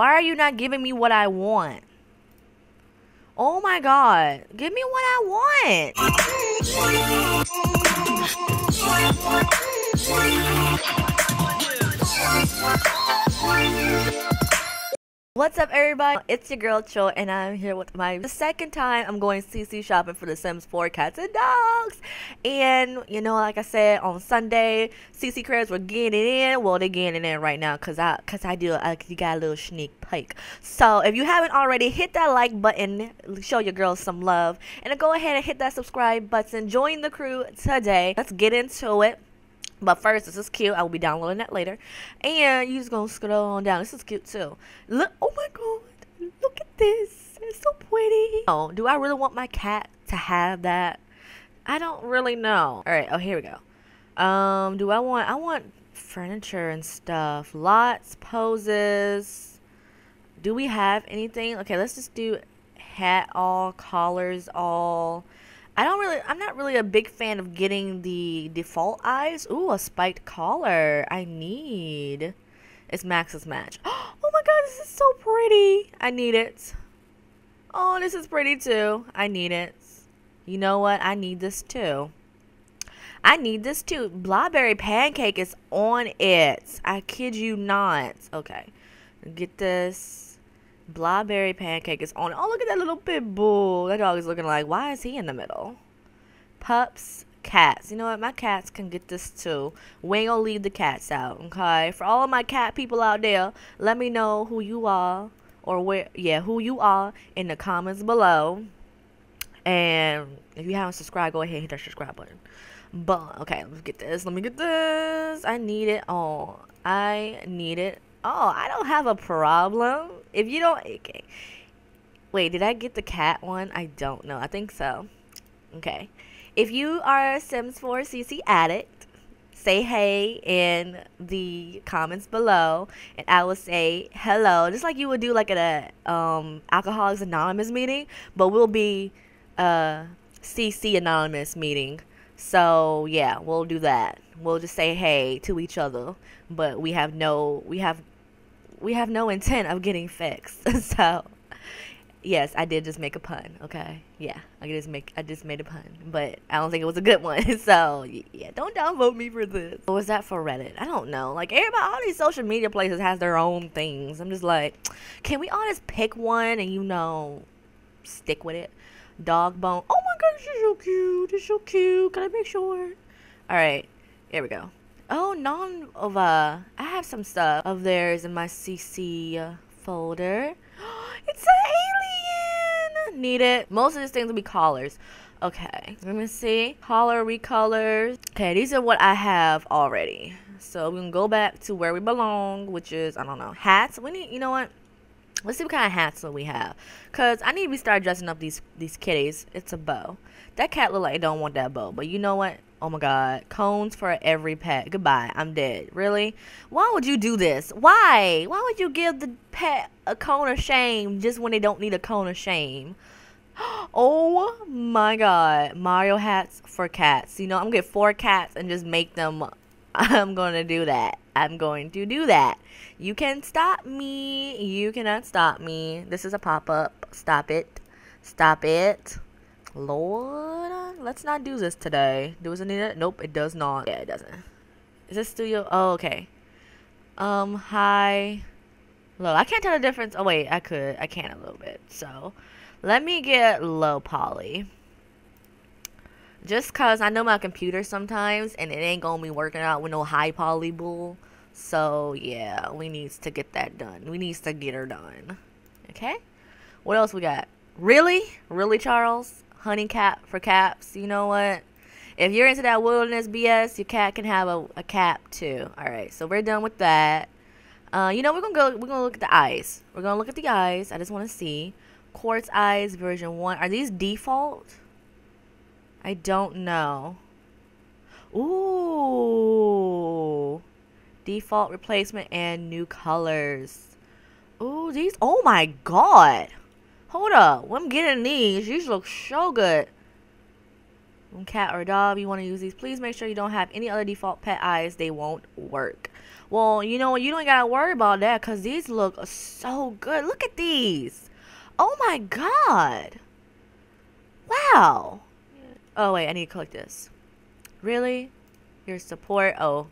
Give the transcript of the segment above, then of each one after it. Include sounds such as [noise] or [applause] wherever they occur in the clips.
Why are you not giving me what I want? Oh my god. Give me what I want. [laughs] What's up everybody? It's your girl Cho and I'm here with my the second time I'm going CC shopping for The Sims 4 cats and dogs. And you know, like I said on Sunday, CC crabs were getting in. Well, they're getting in right now because I cause I do I you got a little sneak peek. So if you haven't already, hit that like button, show your girls some love, and go ahead and hit that subscribe button. Join the crew today. Let's get into it. But first, this is cute. I will be downloading that later. And you just gonna scroll on down. This is cute too. Look, oh my god, look at this. It's so pretty. Oh, do I really want my cat to have that? I don't really know. All right. Oh, here we go. Um, do I want? I want furniture and stuff. Lots, poses. Do we have anything? Okay, let's just do hat all, collars all. I don't really, I'm not really a big fan of getting the default eyes. Ooh, a spiked collar. I need. It's Maxis Match. [gasps] Oh my god, this is so pretty. I need it. Oh, this is pretty too. I need it. You know what? I need this too. I need this too. Blahberry Pancake is on it. I kid you not. Okay. Get this. Blahberry Pancake is on. Oh, look at that little pit bull. That dog is looking like, why is he in the middle? Pups, cats. You know what? My cats can get this too. We ain't gonna leave the cats out, okay? For all of my cat people out there, let me know who you are or where, yeah, who you are in the comments below. And if you haven't subscribed, go ahead and hit that subscribe button. But, okay, let's get this. Let me get this. I need it. Oh, I need it Oh, I don't have a problem. If you don't, okay. Wait, did I get the cat one? I don't know. I think so. Okay. If you are a Sims 4 CC addict, say hey in the comments below, and I will say hello, just like you would do like at a um, Alcoholics Anonymous meeting, but we'll be a CC Anonymous meeting. So yeah, we'll do that. We'll just say hey to each other, but we have no we have we have no intent of getting fixed. [laughs] so, yes, I did just make a pun. Okay, yeah, I just make I just made a pun, but I don't think it was a good one. [laughs] so, yeah, don't downvote me for this. What was that for Reddit? I don't know. Like everybody, all these social media places has their own things. I'm just like, can we all just pick one and you know, stick with it? Dog bone. Oh my god, she's so cute. She's so cute. Can I make sure? All right, here we go. Oh, none of uh, I have some stuff of theirs in my CC folder. [gasps] it's an alien. Need it. Most of these things will be collars. Okay, let me see. Collar recolors. Okay, these are what I have already. So we can go back to where we belong, which is I don't know hats. We need. You know what? Let's see what kind of hats that we have. Cause I need to start dressing up these these kitties. It's a bow. That cat look like I don't want that bow, but you know what? Oh my god. Cones for every pet. Goodbye. I'm dead. Really? Why would you do this? Why? Why would you give the pet a cone of shame just when they don't need a cone of shame? [gasps] Oh my god. Mario hats for cats. You know, I'm gonna get four cats and just make them. I'm gonna do that. I'm going to do that. You can stop me. You cannot stop me. This is a pop up. Stop it. Stop it. Lord, let's not do this today. Does it need it? Nope, it does not. Yeah, it doesn't. Is this studio? Oh, okay. Um, high, low. I can't tell the difference. Oh, wait, I could. I can a little bit. So, let me get low poly. Just because I know my computer sometimes, and it ain't to be working out with no high poly bull. So, yeah, we needs to get that done. We needs to get her done. Okay? What else we got? Really? Really, Charles? honey cap for caps. You know what? If you're into that wilderness BS, your cat can have a, a cap too. All right, so we're done with that. Uh, you know, we're gonna go. We're gonna look at the eyes. We're gonna look at the eyes. I just want to see quartz eyes version one. Are these default? I don't know. Ooh, default replacement and new colors. Ooh, these. Oh my god. Hold up. I'm getting these. These look so good. When Cat or dog, you want to use these. Please make sure you don't have any other default pet eyes. They won't work. Well, you know? You don't gotta worry about that because these look so good. Look at these. Oh my god. Wow. Oh, wait. I need to click this. Really? Your support? Oh.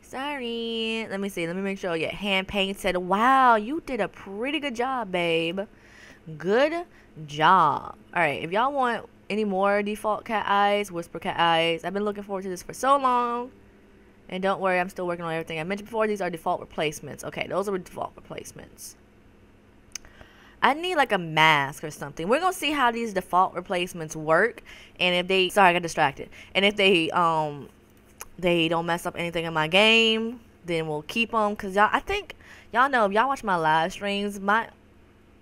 Sorry. Let me see. Let me make sure. Oh, yeah, hand painted. Wow, you did a pretty good job, babe. Good job. Alright, if y'all want any more default cat eyes, whisper cat eyes, I've been looking forward to this for so long. And don't worry, I'm still working on everything. I mentioned before, these are default replacements. Okay, those are default replacements. I need like a mask or something. We're gonna see how these default replacements work, and if they sorry I got distracted, and if they um they don't mess up anything in my game, then we'll keep them. Cause y'all, I think y'all know if y'all watch my live streams, my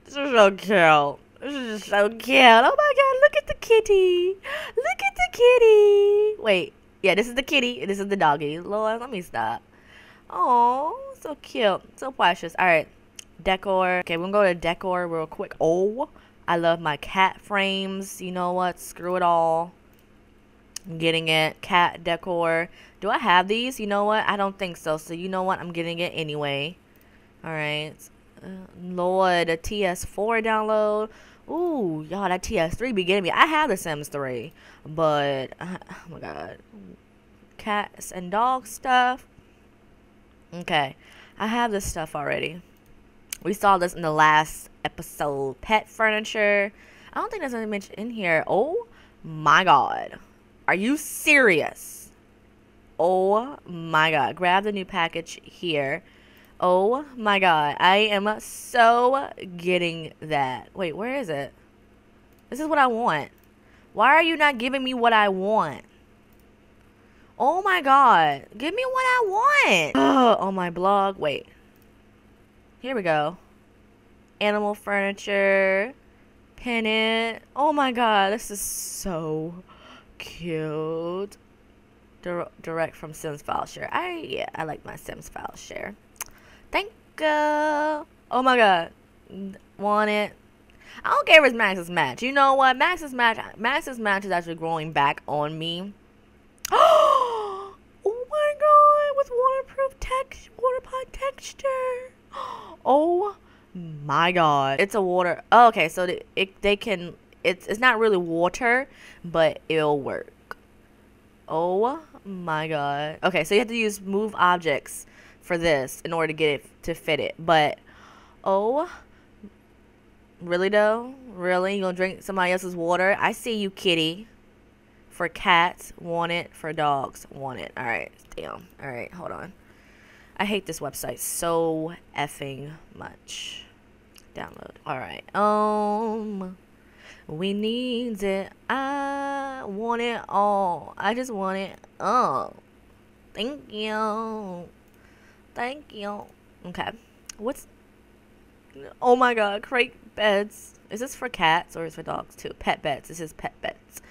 this is so cute. This is so cute. Oh my god, look at the kitty. Look at the kitty. Wait, yeah, this is the kitty. This is the doggy. Lord, let me stop. Oh, so cute. So precious. All right decor. Okay, we're gonna go to decor real quick. Oh, I love my cat frames. You know what? Screw it all. I'm getting it. Cat decor. Do I have these? You know what? I don't think so. So you know what? I'm getting it anyway. Alright. Uh, Lord, a TS4 download. Ooh, y'all, that TS3 be getting me. I have the Sims 3. But, uh, oh my god. Cats and dog stuff. Okay. I have this stuff already. We saw this in the last episode. Pet furniture. I don't think there's any mention in here. Oh my god. Are you serious? Oh my god. Grab the new package here. Oh my god. I am so getting that. Wait, where is it? This is what I want. Why are you not giving me what I want? Oh my god. Give me what I want. Oh, on my blog. Wait. Here we go. Animal furniture. Pennant. Oh my god, this is so cute. direct from Sims file share. I yeah, I like my Sims file share. Thank you. Oh my god. Want it. I don't care if it's Maxis Match. You know what? Maxis Match Maxis Match is actually growing back on me. [gasps] oh my god, with waterproof text waterproof texture. [gasps] Oh my god. It's a water. Oh, okay, so it, it, they can. It's, it's not really water, but it'll work. Oh my god. Okay, so you have to use move objects for this in order to get it to fit it. But, oh. Really though? Really? You gonna drink somebody else's water? I see you, kitty. For cats, want it. For dogs, want it. Alright, damn. Alright, hold on. I hate this website so effing much. Download. Alright. Um we need it. I want it all. I just want it all. Thank you. Thank you. Okay. What's Oh my god, crate beds. Is this for cats or is for dogs too? Pet beds. This is pet beds.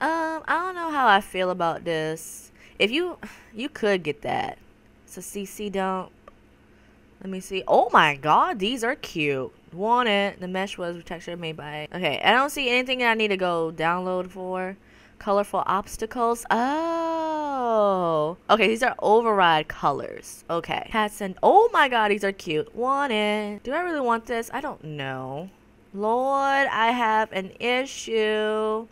Um, I don't know how I feel about this. If you you could get that. It's a CC dump. Let me see. Oh my god, these are cute. Want it. The mesh was texture made by... Okay, I don't see anything that I need to go download for. Colorful obstacles. Oh. Okay, these are override colors. Okay. Cats and... Oh my god, these are cute. Want it. Do I really want this? I don't know. Lord, I have an issue.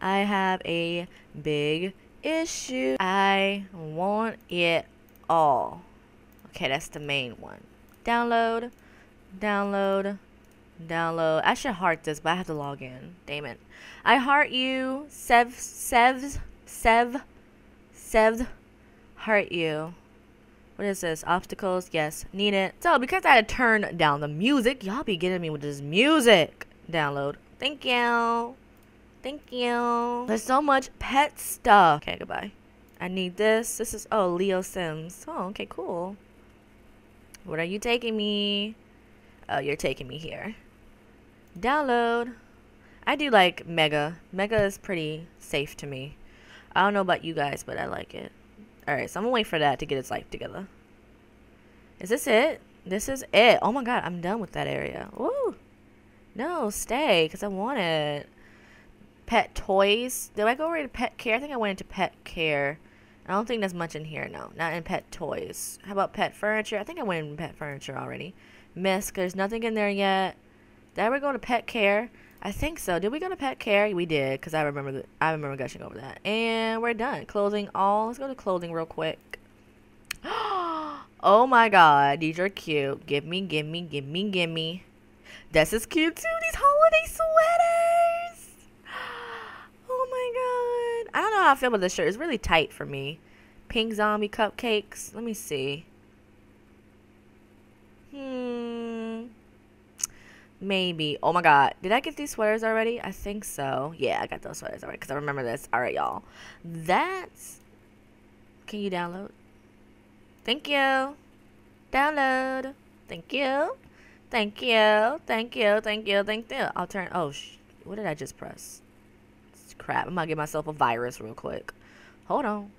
I have a big issue. I want it all. Okay, that's the main one. Download, download, download. I should heart this, but I have to log in. Damn it. I heart you. Sev, Sevs, Sev, Sev, heart you. What is this? Obstacles? Yes. Need it. So, because I had to turn down the music, y'all be getting me with this music. Download. Thank you. Thank you. There's so much pet stuff. Okay, goodbye. I need this. This is, oh, Leo Sims. Oh, okay, cool. What are you taking me? Oh, you're taking me here. Download. I do like Mega. Mega is pretty safe to me. I don't know about you guys, but I like it. Alright, so I'm gonna wait for that to get its life together. Is this it? This is it. Oh my god, I'm done with that area. Woo! No, stay, because I want it. Pet toys. Did I go over to pet care? I think I went into pet care I don't think there's much in here, no. Not in pet toys. How about pet furniture? I think I went in pet furniture already. Misc, there's nothing in there yet. Did we go to pet care? I think so. Did we go to pet care? We did, because I remember the, I remember gushing over that. And we're done. Clothing all. Let's go to clothing real quick. [gasps] oh my god. These are cute. Give me, give me, give me, give me. This is cute too. These holiday sweaters. Oh my god. I don't know how I feel about this shirt. It's really tight for me. Pink zombie cupcakes. Let me see. Hmm. Maybe. Oh my god. Did I get these sweaters already? I think so. Yeah, I got those sweaters already because I remember this. All right, y'all. That's. Can you download? Thank you. Download. Thank you. Thank you. Thank you. Thank you. Thank you. I'll turn. Oh, what did I just press? Crap. I'm to give myself a virus real quick. Hold on.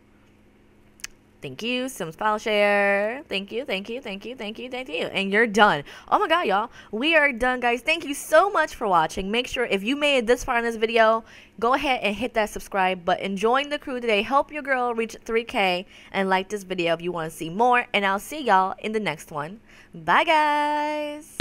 Thank you, Sims File Share. Thank you, thank you, thank you, thank you, thank you. And you're done. Oh my god, y'all. We are done, guys. Thank you so much for watching. Make sure if you made it this far in this video, go ahead and hit that subscribe button. Join the crew today. Help your girl reach 3K and like this video if you want to see more. And I'll see y'all in the next one. Bye, guys.